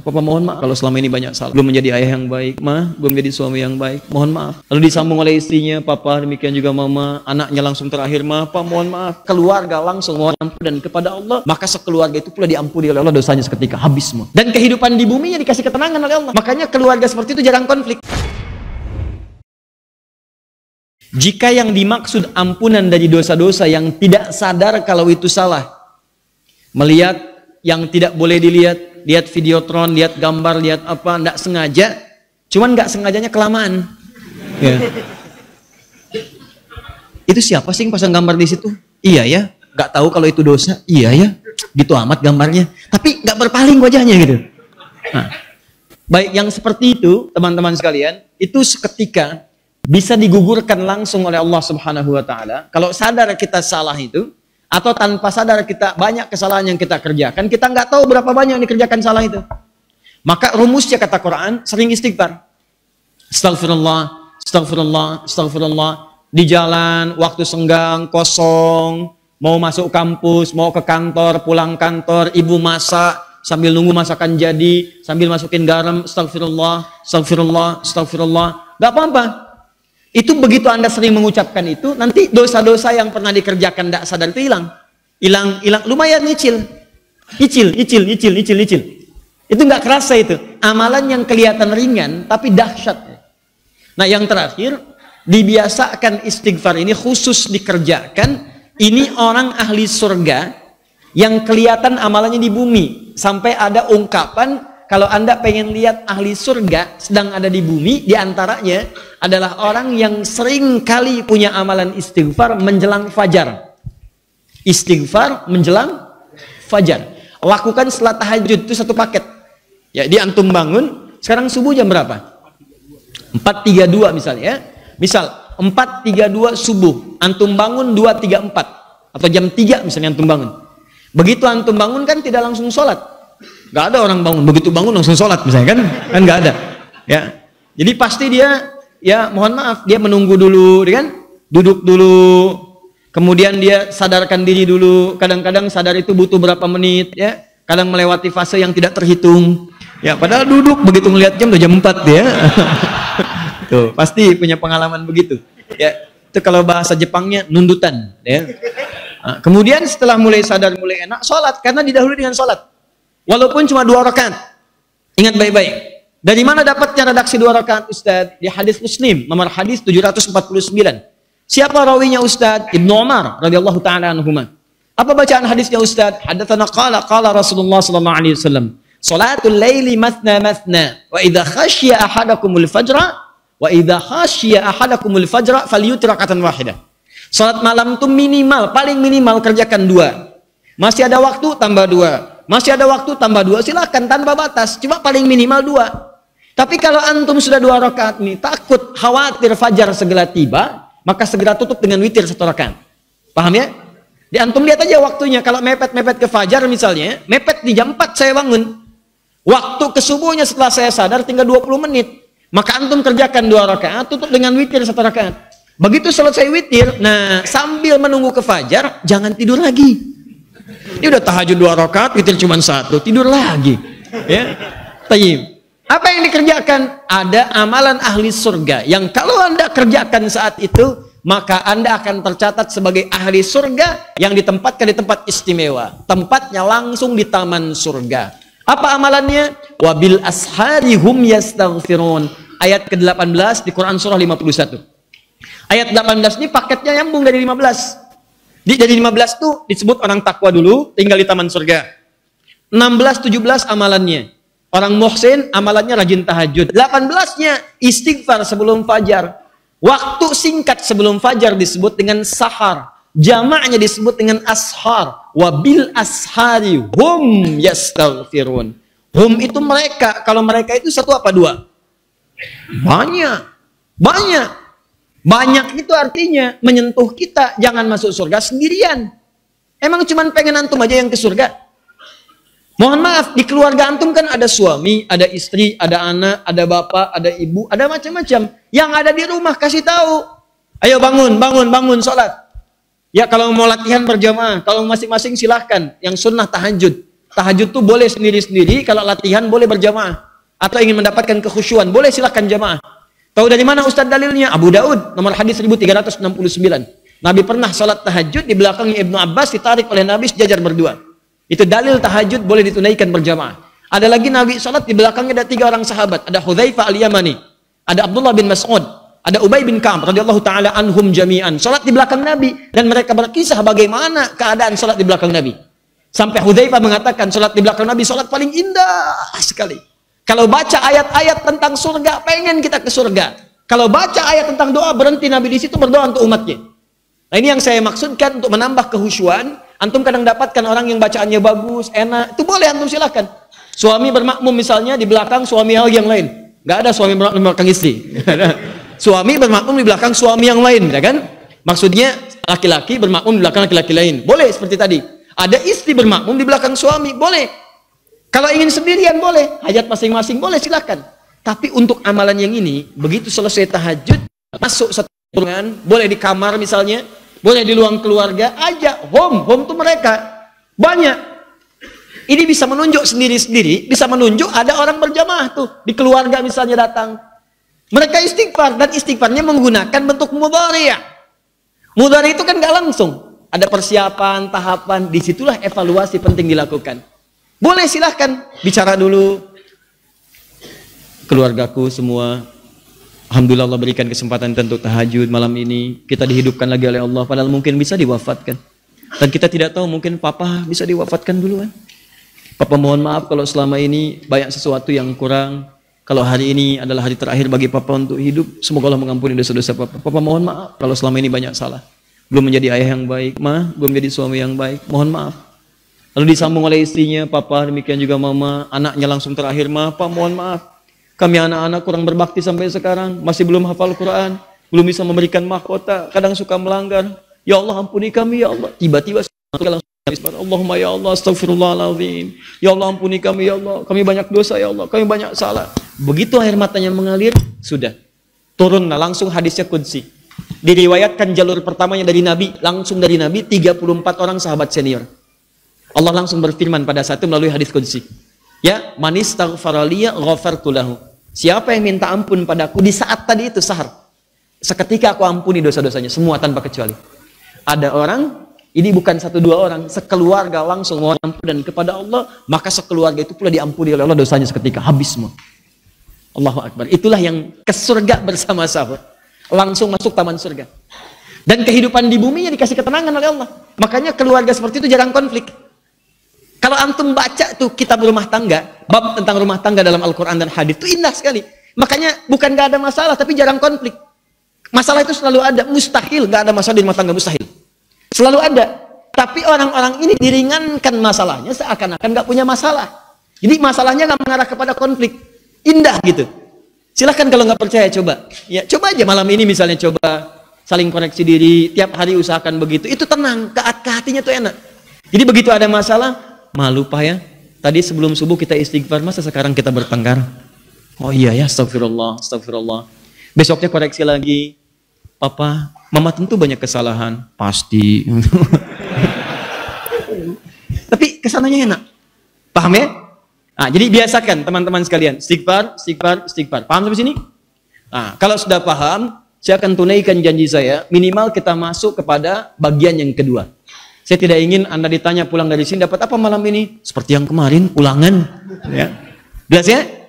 Papa mohon maaf kalau selama ini banyak salah. Belum menjadi ayah yang baik, ma, belum menjadi suami yang baik. Mohon maaf. Lalu disambung oleh istrinya, papa, demikian juga mama, anaknya langsung terakhir, ma, papa mohon maaf. Keluarga langsung mohon ampun dan kepada Allah, maka sekeluarga itu pula diampuni oleh Allah dosanya seketika habis semua. Dan kehidupan di bumi dikasih ketenangan oleh Allah. Makanya keluarga seperti itu jarang konflik. Jika yang dimaksud ampunan dari dosa-dosa yang tidak sadar kalau itu salah, melihat yang tidak boleh dilihat, lihat videotron, lihat gambar, lihat apa, tidak sengaja, cuman nggak sengajanya kelamaan. Ya. Itu siapa sih yang pasang gambar di situ? Iya ya, nggak tahu kalau itu dosa. Iya ya, gitu amat gambarnya. Tapi nggak berpaling wajahnya gitu. Nah, baik yang seperti itu, teman-teman sekalian, itu seketika bisa digugurkan langsung oleh Allah Subhanahu wa taala. Kalau sadar kita salah itu, atau tanpa sadar kita banyak kesalahan yang kita kerjakan, kita nggak tahu berapa banyak yang dikerjakan salah itu. Maka rumusnya kata Quran sering istighfar. Astagfirullah, astagfirullah, astagfirullah. Di jalan, waktu senggang, kosong, mau masuk kampus, mau ke kantor, pulang kantor, ibu masak, sambil nunggu masakan jadi, sambil masukin garam, astagfirullah, astagfirullah, astagfirullah. Gak apa-apa, itu begitu Anda sering mengucapkan itu, nanti dosa-dosa yang pernah dikerjakan tidak sadar itu hilang. Hilang, hilang, lumayan nyicil. Nyicil, nyicil, nyicil, nyicil, nyicil. Itu nggak kerasa itu. Amalan yang kelihatan ringan, tapi dahsyat. Nah yang terakhir, dibiasakan istighfar ini khusus dikerjakan. Ini orang ahli surga yang kelihatan amalannya di bumi. Sampai ada ungkapan, kalau Anda pengen lihat ahli surga sedang ada di bumi, di antaranya adalah orang yang sering kali punya amalan istighfar menjelang fajar. Istighfar menjelang fajar. Lakukan setelah tahajud itu satu paket. Ya, di antum bangun, sekarang subuh jam berapa? 4.32 misalnya ya. Misal 4.32 subuh, antum bangun 2.34 atau jam 3 misalnya antum bangun. Begitu antum bangun kan tidak langsung sholat, Gak ada orang bangun. Begitu bangun langsung sholat misalnya kan? Kan gak ada. Ya. Jadi pasti dia ya mohon maaf dia menunggu dulu dia kan? Duduk dulu. Kemudian dia sadarkan diri dulu. Kadang-kadang sadar itu butuh berapa menit ya. Kadang melewati fase yang tidak terhitung. Ya padahal duduk begitu melihat jam udah jam 4 ya. Tuh pasti punya pengalaman begitu. Ya itu kalau bahasa Jepangnya nundutan ya. Nah, kemudian setelah mulai sadar mulai enak sholat. Karena didahului dengan sholat Walaupun cuma dua rakaat. Ingat baik-baik. Dari mana dapatnya redaksi dua rakaat Ustaz? Di hadis Muslim, nomor hadis 749. Siapa rawinya Ustaz? Ibnu Umar radhiyallahu taala anhuma. Apa bacaan hadisnya Ustaz? Hadatsana qala qala Rasulullah sallallahu alaihi wasallam. Salatul laili mathna mathna wa idza khasyiya ahadakumul fajra wa idza khasyiya ahadakumul fajra falyutir rakatan wahidah. Salat malam itu minimal, paling minimal kerjakan dua. Masih ada waktu tambah dua. Masih ada waktu tambah dua, silakan tanpa batas. Cuma paling minimal dua. Tapi kalau antum sudah dua rakaat nih, takut khawatir fajar segera tiba, maka segera tutup dengan witir satu rakaat. Paham ya? Di antum lihat aja waktunya. Kalau mepet-mepet ke fajar misalnya, mepet di jam 4 saya bangun. Waktu ke subuhnya setelah saya sadar tinggal 20 menit. Maka antum kerjakan dua rakaat, tutup dengan witir satu rakaat. Begitu selesai witir, nah sambil menunggu ke fajar, jangan tidur lagi. Dia udah tahajud dua rakaat, witir cuma satu, tidur lagi. Ya, tayyib. Apa yang dikerjakan? Ada amalan ahli surga yang kalau anda kerjakan saat itu, maka anda akan tercatat sebagai ahli surga yang ditempatkan di tempat istimewa. Tempatnya langsung di taman surga. Apa amalannya? Wabil ashari hum yastaghfirun. Ayat ke-18 di Quran surah 51. Ayat 18 ini paketnya nyambung dari 15. Di, dari 15 tuh disebut orang takwa dulu, tinggal di taman surga. 16, 17 amalannya. Orang muhsin amalannya rajin tahajud. 18-nya istighfar sebelum fajar. Waktu singkat sebelum fajar disebut dengan sahar. Jamaknya disebut dengan ashar. Wabil ashari hum yastaghfirun. Hum itu mereka. Kalau mereka itu satu apa dua? Banyak. Banyak. Banyak itu artinya menyentuh kita, jangan masuk surga sendirian. Emang cuman pengen antum aja yang ke surga? Mohon maaf, di keluarga antum kan ada suami, ada istri, ada anak, ada bapak, ada ibu, ada macam-macam. Yang ada di rumah kasih tahu. Ayo bangun, bangun, bangun, sholat. Ya kalau mau latihan berjamaah, kalau masing-masing silahkan. Yang sunnah tahajud. Tahajud tuh boleh sendiri-sendiri, kalau latihan boleh berjamaah. Atau ingin mendapatkan kekhusyuan, boleh silahkan jamaah. Tahu dari mana Ustaz dalilnya? Abu Daud, nomor hadis 1369. Nabi pernah salat tahajud di belakangnya Ibnu Abbas ditarik oleh Nabi sejajar berdua. Itu dalil tahajud boleh ditunaikan berjamaah. Ada lagi Nabi salat di belakangnya ada tiga orang sahabat. Ada Hudzaifah al-Yamani, ada Abdullah bin Mas'ud, ada Ubay bin Ka'ab radhiyallahu taala anhum jami'an. Salat di belakang Nabi dan mereka berkisah bagaimana keadaan salat di belakang Nabi. Sampai Hudzaifah mengatakan salat di belakang Nabi salat paling indah sekali. Kalau baca ayat-ayat tentang surga, pengen kita ke surga. Kalau baca ayat tentang doa, berhenti Nabi di situ berdoa untuk umatnya. Nah ini yang saya maksudkan untuk menambah kehusuan. Antum kadang dapatkan orang yang bacaannya bagus, enak. Itu boleh antum silahkan. Suami bermakmum misalnya di belakang suami yang lain. Gak ada suami bermakmum di belakang istri. Suami bermakmum di belakang suami yang lain, ya kan? Maksudnya laki-laki bermakmum di belakang laki-laki lain. Boleh seperti tadi. Ada istri bermakmum di belakang suami, boleh. Kalau ingin sendirian boleh, hajat masing-masing boleh silakan. Tapi untuk amalan yang ini, begitu selesai tahajud, masuk satu ruangan, boleh di kamar misalnya, boleh di ruang keluarga, aja home, home tuh mereka. Banyak. Ini bisa menunjuk sendiri-sendiri, bisa menunjuk ada orang berjamaah tuh di keluarga misalnya datang, mereka istighfar dan istighfarnya menggunakan bentuk mudhari. Mudhari itu kan nggak langsung. Ada persiapan, tahapan, di situlah evaluasi penting dilakukan. Boleh silahkan bicara dulu. Keluargaku semua, Alhamdulillah Allah berikan kesempatan tentu tahajud malam ini. Kita dihidupkan lagi oleh Allah, padahal mungkin bisa diwafatkan. Dan kita tidak tahu mungkin papa bisa diwafatkan duluan. Papa mohon maaf kalau selama ini banyak sesuatu yang kurang kalau hari ini adalah hari terakhir bagi Papa untuk hidup, semoga Allah mengampuni dosa-dosa Papa. Papa mohon maaf kalau selama ini banyak salah. Belum menjadi ayah yang baik, Ma, belum menjadi suami yang baik. Mohon maaf. Lalu disambung oleh istrinya, Papa, demikian juga Mama, anaknya langsung terakhir, Ma, Papa mohon maaf. Kami anak-anak kurang berbakti sampai sekarang, masih belum hafal Quran, belum bisa memberikan mahkota, kadang suka melanggar. Ya Allah ampuni kami ya Allah. Tiba-tiba langsung Allahumma ya Allah astagfirullahaladzim. Ya Allah ampuni kami ya Allah. Kami banyak dosa ya Allah. Kami banyak salah. Begitu air matanya mengalir, sudah. Turunlah langsung hadisnya kunci. Diriwayatkan jalur pertamanya dari Nabi, langsung dari Nabi 34 orang sahabat senior. Allah langsung berfirman pada satu melalui hadis kunci. Ya, manis. Siapa yang minta ampun padaku di saat tadi itu sahar. Seketika aku ampuni dosa-dosanya semua tanpa kecuali. Ada orang ini bukan satu dua orang, sekeluarga langsung mohon ampun dan kepada Allah, maka sekeluarga itu pula diampuni oleh Allah dosanya seketika habis semua. Allahu Akbar. Itulah yang ke surga bersama-sama. Langsung masuk taman surga. Dan kehidupan di bumi yang dikasih ketenangan oleh Allah. Makanya keluarga seperti itu jarang konflik. Kalau antum baca tuh kitab rumah tangga, bab tentang rumah tangga dalam Al-Quran dan hadis itu indah sekali. Makanya bukan gak ada masalah, tapi jarang konflik. Masalah itu selalu ada, mustahil gak ada masalah di rumah tangga, mustahil. Selalu ada. Tapi orang-orang ini diringankan masalahnya seakan-akan nggak punya masalah. Jadi masalahnya nggak mengarah kepada konflik. Indah gitu. Silahkan kalau nggak percaya coba. Ya coba aja malam ini misalnya coba saling koreksi diri. Tiap hari usahakan begitu. Itu tenang. Ke, ke hatinya tuh enak. Jadi begitu ada masalah, malu pak ya. Tadi sebelum subuh kita istighfar, masa sekarang kita bertengkar? Oh iya ya, astagfirullah, astagfirullah. Besoknya koreksi lagi. Papa, Mama tentu banyak kesalahan, pasti. Tapi ke sananya enak. Paham ya? Nah, jadi biasakan teman-teman sekalian, istighfar, istighfar, istighfar. Paham sampai sini? Nah, kalau sudah paham, saya akan tunaikan janji saya, minimal kita masuk kepada bagian yang kedua. Saya tidak ingin Anda ditanya pulang dari sini dapat apa malam ini? Seperti yang kemarin, ulangan. Ya. Jelas ya?